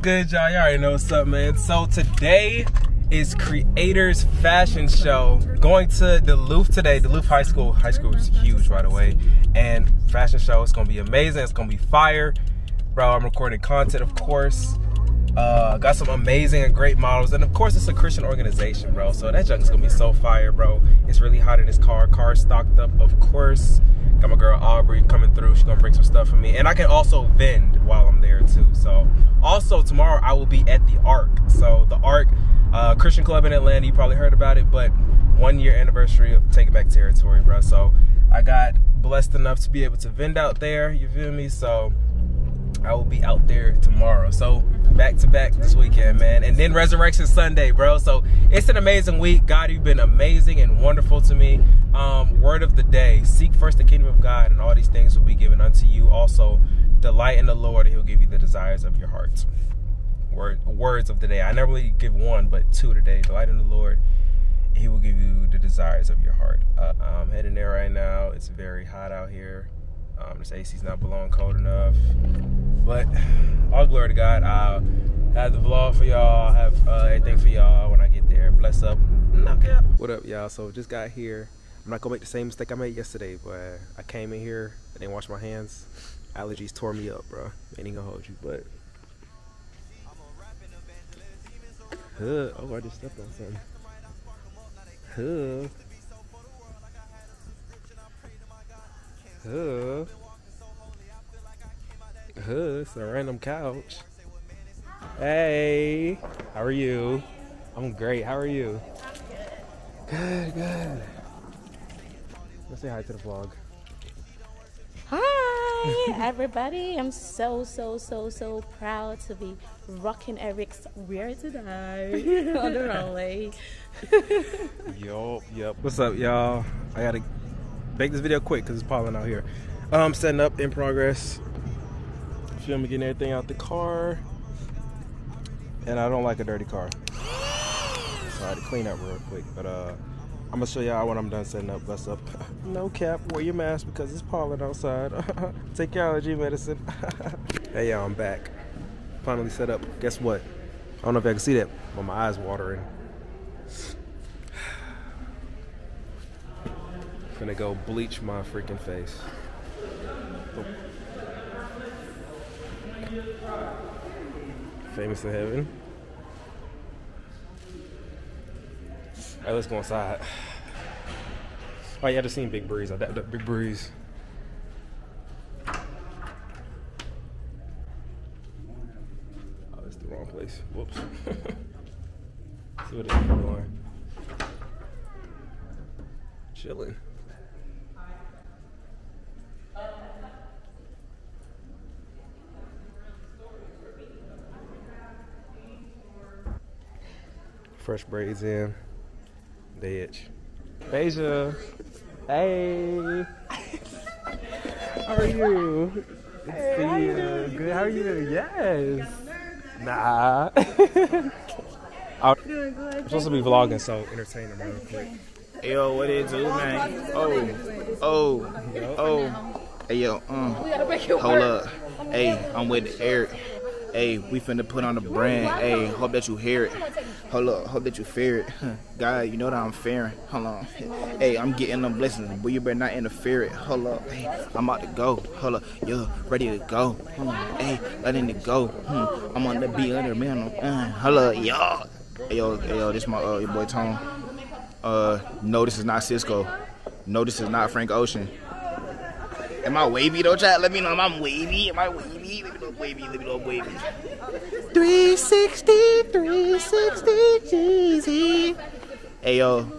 Good, y'all? Y'all already know what's up, man. So today is Creators Fashion Show. Going to Duluth today. Duluth High School. High school is huge, by the way. And fashion show. is gonna be amazing. It's gonna be fire, bro. I'm recording content, of course. Uh, got some amazing and great models, and of course, it's a Christian organization, bro. So that junk is gonna be so fire, bro. It's really hot in this car. Car stocked up, of course. Got my girl Aubrey coming through. She's gonna bring some stuff for me, and I can also vend while I'm there too. So, also tomorrow I will be at the Arc. So the Arc uh, Christian Club in Atlanta. You probably heard about it, but one year anniversary of Taking Back Territory, bro. So I got blessed enough to be able to vend out there. You feel me? So I will be out there tomorrow. So back to back this weekend, man. And then Resurrection Sunday, bro. So it's an amazing week. God, you've been amazing and wonderful to me. Um, word of the day seek first the kingdom of God, and all these things will be given unto you. Also, delight in the Lord, and He'll give you the desires of your heart. Word, words of the day. I never really give one, but two today. Delight in the Lord, He will give you the desires of your heart. Uh, I'm heading there right now. It's very hot out here. Um, this AC's not blowing cold enough. But all glory to God. I'll have the vlog for y'all. I have uh, everything for y'all when I get there. Bless up. Knock out. What up, y'all? So just got here. I'm not gonna make the same mistake I made yesterday, but I came in here. I didn't wash my hands. Allergies tore me up, bro. Ain't gonna hold you, but. Huh. Oh, I just stepped on something. Huh. Huh. Huh. It's a random couch. Hey. How are you? I'm great. How are you? Good, good. Let's say hi to the vlog. Hi, everybody. I'm so, so, so, so proud to be rocking Eric's Wear today on the runway. yup, yup. What's up, y'all? I gotta make this video quick because it's piling out here. Um, setting up in progress. Feel me getting everything out the car. And I don't like a dirty car. So I had to clean up real quick. But uh I'm gonna show y'all when I'm done setting up. Bless up. no cap, wear your mask because it's pollen outside. Take your allergy medicine. hey y'all, I'm back. Finally set up. Guess what? I don't know if I can see that, but my eyes watering. Gonna go bleach my freaking face. Famous in heaven. Alright, let's go inside. Oh yeah, I just seen Big Breeze. I up Big Breeze. Oh, it's the wrong place. Whoops. See what it's doing. Chilling. Fresh braids in. They itch. Beja. Hey. How are you? Good to see you. Good. How are you? Yes. Nah. I'm supposed to be vlogging, so entertain them real quick. Hey, yo, what it do, man? Oh, oh, oh. Hey, yo, um, hold up. Hey, I'm with Eric. Hey, we finna put on the brand. Hey, hope that you hear it. Hold up, hope that you fear it. God, you know that I'm fearing. Hold on. Hey, I'm getting them blessings, but you better not interfere it. Hold up. Hey, I'm about to go. Hold up. Yo, ready to go. Hmm. Hey, letting it go. Hmm. I'm on the beat under man. Uh, hold up, yo. Yo, yo, this my uh, your boy Tone. Uh, no, this is not Cisco. No, this is not Frank Ocean. Am I wavy though, chat? Let me know if I'm wavy. Am I wavy? Let me know wavy. Let me know wavy. 360, 360, Jeezy. Hey yo,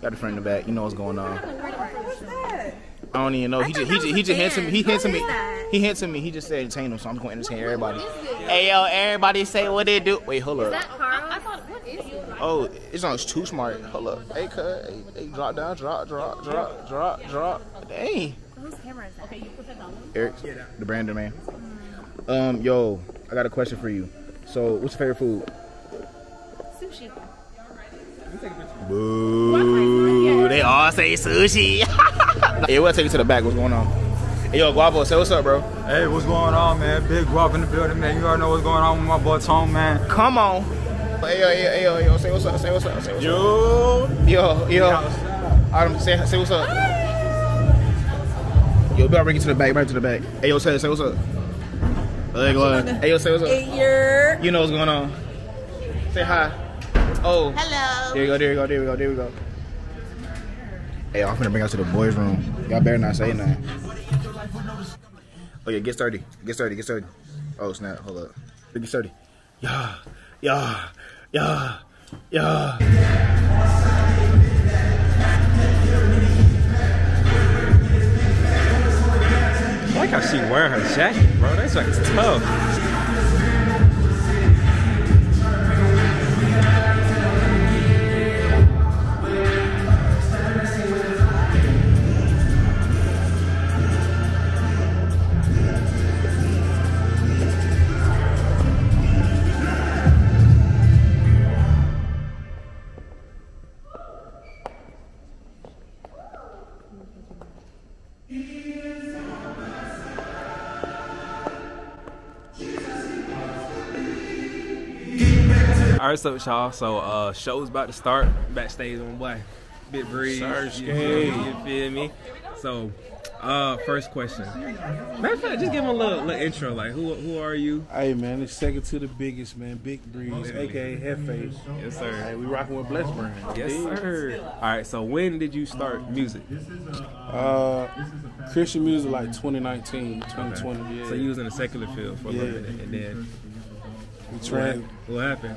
got a friend in the back. You know what's going on. I don't even know. He just he just he just hints me. He hints me. He hints me. He just said entertain him, so I'm going to entertain everybody. Hey yo, everybody say what they do. Wait, hold up. Oh, it's on too smart. Hold up. Hey. Hey, hey, drop down, drop, drop, drop, drop, drop. Dang. Whose camera is that? Okay, you put that down. Eric, the Brandon man. Um, yo, I got a question for you. So, what's your favorite food? Sushi. Boo! They all say sushi. yeah, we'll take you to the back. What's going on? Hey, yo, Guapo, say what's up, bro. Hey, what's going on, man? Big Guap in the building, man. You already know what's going on with my boy Tone, man. Come on. Hey, yo, hey, yo, yo, say what's up, say what's up, say what's up. Yo. Yo, yo. Adam, say, say what's up. Yo, better bring it to the back, bring it to the back. Hey, yo, say, say what's up. Hey. Hey, yo, say what's up. Year. You know what's going on. Say hi. Oh. Hello. There you go, there you go, there we go, there we go. Hey, I'm finna bring us to the boys' room. Y'all better not say nothing. Oh yeah, get started. Get started, get started. Oh snap, hold up. Get started. Yeah, yeah, yeah, yeah. How she wearing her jacket, bro. That's like tough. All right, so y'all. So uh, show's about to start. Backstage on boy, Big Breeze. You feel, me? you feel me? So, uh, first question. Matter of fact, just give him a little, little intro. Like, who who are you? Hey man, it's second to the biggest man, Big Breeze, aka Headface. Yes, sir. Hey, we rocking with Blessed Brand. Yes, sir. All right. So, when did you start music? Uh, Christian music like 2019, 2020. Yeah. So you was in the secular field for a little bit, and then what, what happened?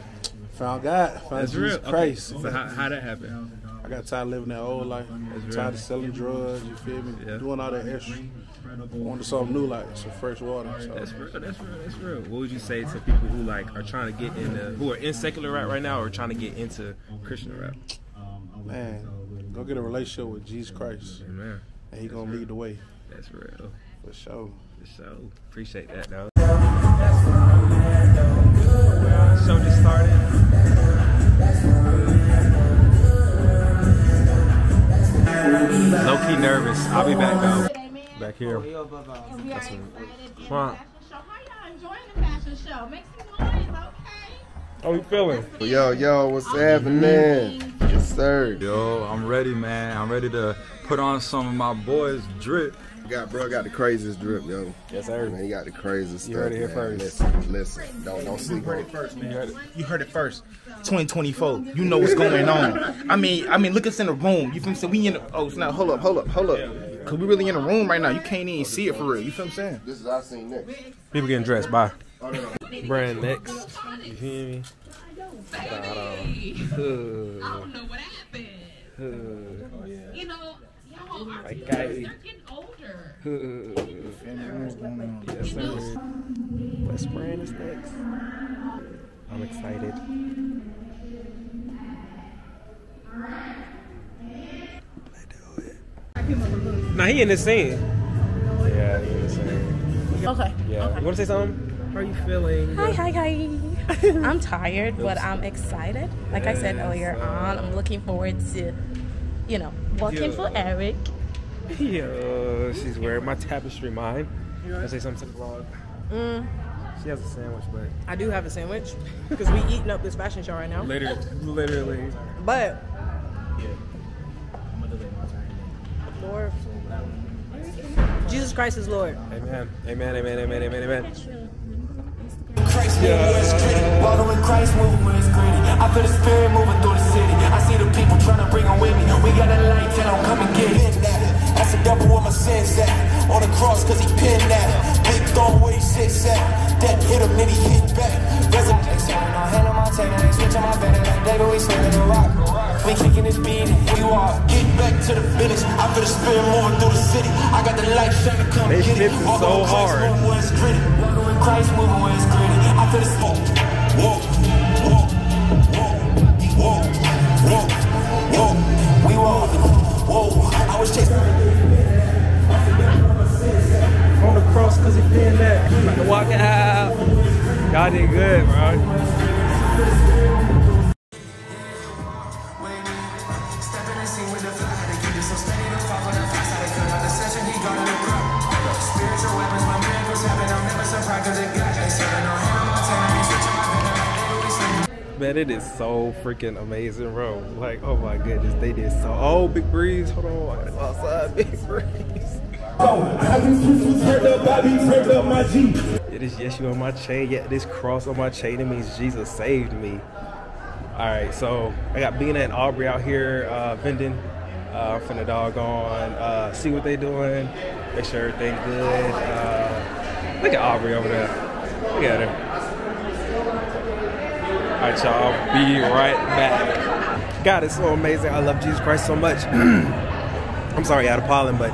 Found God, found That's Jesus real. Okay. Christ. So how how that happened? I got tired of living that old life. That's tired real. of selling drugs. You feel me? Yeah. Doing all that extra. Wanted something new, like some fresh water. So. That's real. That's real. That's real. What would you say to people who like are trying to get into who are in secular rap right now, or trying to get into Christian rap? Man, go get a relationship with Jesus Christ, Amen. and He gonna lead the way That's real. for sure. For sure. Appreciate that, though. Low key nervous. I'll be back though. Back here. Oh, we are excited to Come on. fashion show. How y'all enjoying the fashion show? Make some noise, okay? How you feeling? Yo, yo, what's happening? Yes, sir. Yo, I'm ready, man. I'm ready to put on some of my boys' drip. Got bro got the craziest drip, yo. Yes, sir. Man, he got the craziest You stuff. heard it here first. Listen, listen. Don't don't sleep on it. First, man. You heard it first. 2024. You know what's going on. I mean, I mean, look us in the room. You feel me? So we in the oh snap, hold up, hold up, hold up. Cause we really in the room right now. You can't even see it for real. You feel what I'm saying? This is I seen next. People getting dressed. Bye. Brand next. You feel me? Um, I don't know what happened. You know, y'all are Like, guy- you're getting older. Yes, sir. Blessed brand is next. I'm excited. Now he in the scene. Yeah, he in the scene. Okay. Yeah. You want to say something? How are you feeling? Hi, hi, hi. I'm tired, but I'm excited. Like I said earlier on, I'm looking forward to, you know, working for Eric. Yo, she's wearing my tapestry mine. I say something to the vlog. Mm, She has a sandwich, but I do have a sandwich because we eating up this fashion show right now. later, literally. But yeah. Lord, Jesus Christ is Lord. Amen. Amen. Amen. Amen. Amen. Amen. Christ moving where it's gritty. Walking with Christ moving where it's gritty. I feel the spirit moving through the city. I see the people trying to bring them with me. We got a light, tell them come and sins at. On the cross cause he pinned that. Big thorn where he sits at. Death hit him, then he hit back. Resurrection. No hand on my table, they switch on my bed. Like David, we swinging the rock. We kicking this beat and you are. Get back to the village. I feel the spirit moving through the city. I got the light shining, come They get it. so hard. Man, it is so freaking amazing, bro. Like, oh my goodness, they did so. Oh, Big Breeze, hold on, I gotta go outside, Big Breeze. It is yes, you on my chain, Yeah, this cross on my chain, it means Jesus saved me. All right, so I got Bina and Aubrey out here uh, vending. Uh, finna doggone uh, see what they doing, make sure everything's good. Uh, look at Aubrey over there. Look at her. All right, y'all. Be right back. God, it's so amazing. I love Jesus Christ so much. I'm sorry, out of pollen, but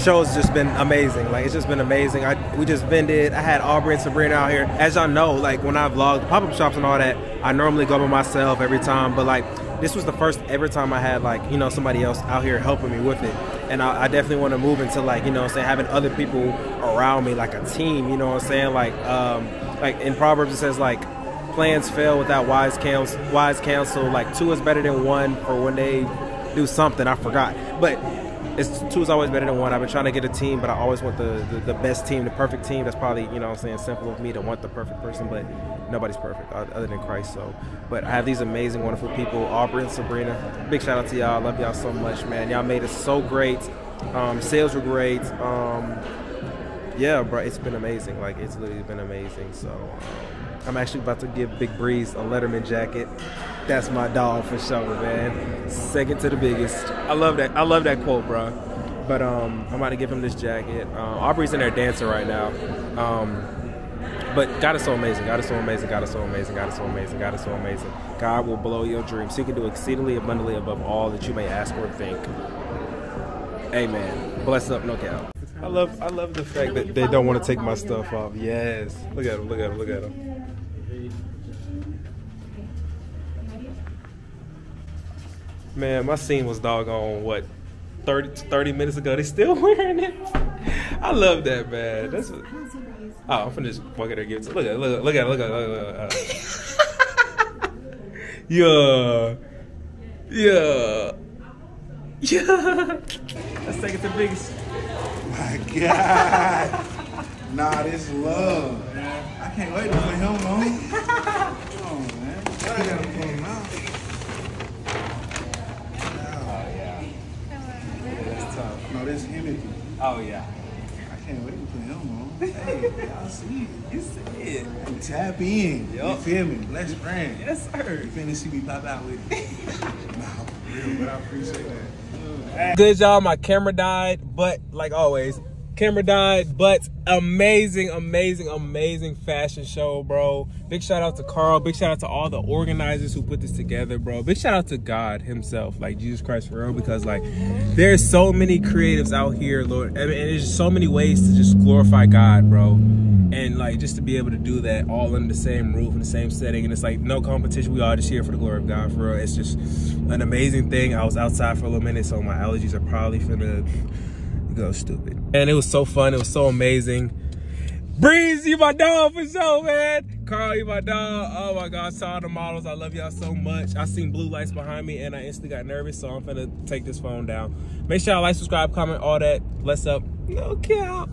show's just been amazing. Like it's just been amazing. I we just vended. I had Aubrey and Sabrina out here. As y'all know, like when I vlog pop up shops and all that, I normally go by myself every time. But like this was the first ever time I had like you know somebody else out here helping me with it. And I, I definitely want to move into like you know saying having other people around me like a team. You know what I'm saying? Like um like in Proverbs it says like plans fail without wise counsel. Wise counsel. Like two is better than one for when they do something. I forgot, but it's two is always better than one. I've been trying to get a team, but I always want the, the, the best team, the perfect team. That's probably, you know I'm saying, simple of me to want the perfect person, but nobody's perfect other than Christ. So, but I have these amazing, wonderful people, Aubrey and Sabrina. Big shout out to y'all. Love y'all so much, man. Y'all made it so great. Um, sales were great. Um, yeah, bro, it's been amazing. Like, it's literally been amazing. So, um, I'm actually about to give Big Breeze a Letterman jacket. That's my dog for sure, man. Second to the biggest. I love that. I love that quote, bro. But um, I'm about to give him this jacket. Uh, Aubrey's in there dancing right now. Um, but God is so amazing. God is so amazing. God is so amazing. God is so amazing. God is so amazing. God will blow your dreams. He can do exceedingly abundantly above all that you may ask or think. Amen. Bless up, no doubt. I love I love the fact that they don't want to take my stuff off. Yes. Look at him, look at him, look at him. Man, my scene was doggone what 30, 30 minutes ago. They still wearing it. I love that, man. That's what, oh, I'm finna just walk at her give it to look at look at look at look at look at, look at. yeah. Yeah. Yeah. Let's take it to biggest. My God. nah, this love, man. I can't wait to put him on. Come on, man. I gotta put him out. No, this Henneke. Oh yeah. I can't wait to put him on. Hey, y'all see it. You see it. Hey, tap in. You Yup. feel me? Bless friend. Yes, sir. You finna see me pop out with it. nah, for real, but I appreciate that. Good y'all, my camera died, but like always, camera died, but amazing, amazing, amazing fashion show, bro. Big shout out to Carl. Big shout out to all the organizers who put this together, bro. Big shout out to God himself, like Jesus Christ for real, because like there's so many creatives out here, Lord. I mean, and there's just so many ways to just glorify God, bro. And like just to be able to do that all under the same roof in the same setting, and it's like no competition. We all just here for the glory of God, for real. It's just an amazing thing. I was outside for a little minute, so my allergies are probably finna go stupid. And it was so fun. It was so amazing. Breeze, you my dog for sure, man. Carl, you my dog. Oh my God, saw the models. I love y'all so much. I seen blue lights behind me and I instantly got nervous, so I'm finna take this phone down. Make sure y'all like, subscribe, comment, all that. Bless up. No cap.